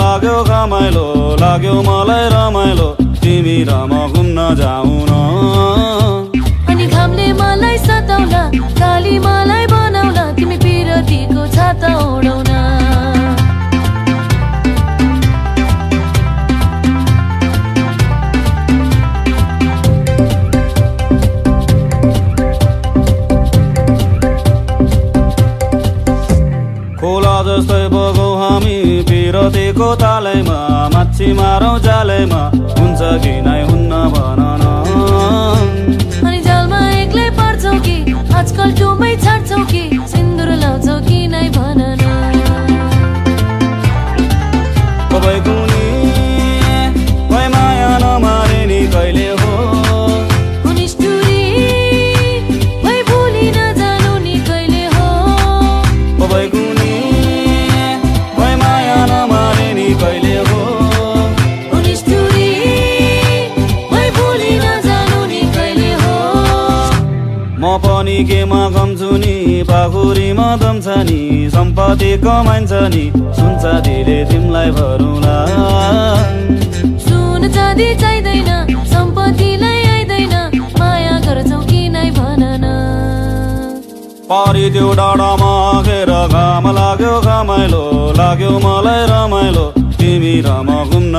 लाग्यो घमाइलो लाग्यो मलाई रमाइलो। तिमी र म घुम्न जाउँ न अनि घामले मलाई सताउला काली मलाई बनाउला तिमी पिरतीको छाता ओढाउन। पिरतीको तालैमा माछी मारौँ जालैमा हुन्छ कि नै हुन्न भन अनि जालमा एक्लै पर्छौ कि आजकल टुमै छाड्छौ कि सिन्दुर लाउँछौ कि न। कहिले हो? नि म पनि केमा गम्छु नि पाखुरीमा दम्छ नि सम्पत्ति कमाइन्छ नि सुन्छ दिले तिमीलाई भरौँला सुन चाँदी चाहिँदैन सम्पत्तिलाई आइदैन माया गर्छौ कि नै भन न। पारी त्यो डाँडामा आगेर घाम लाग्यो घमाइलो लाग्यो मलाई रमाइलो तिमी र म घुम्न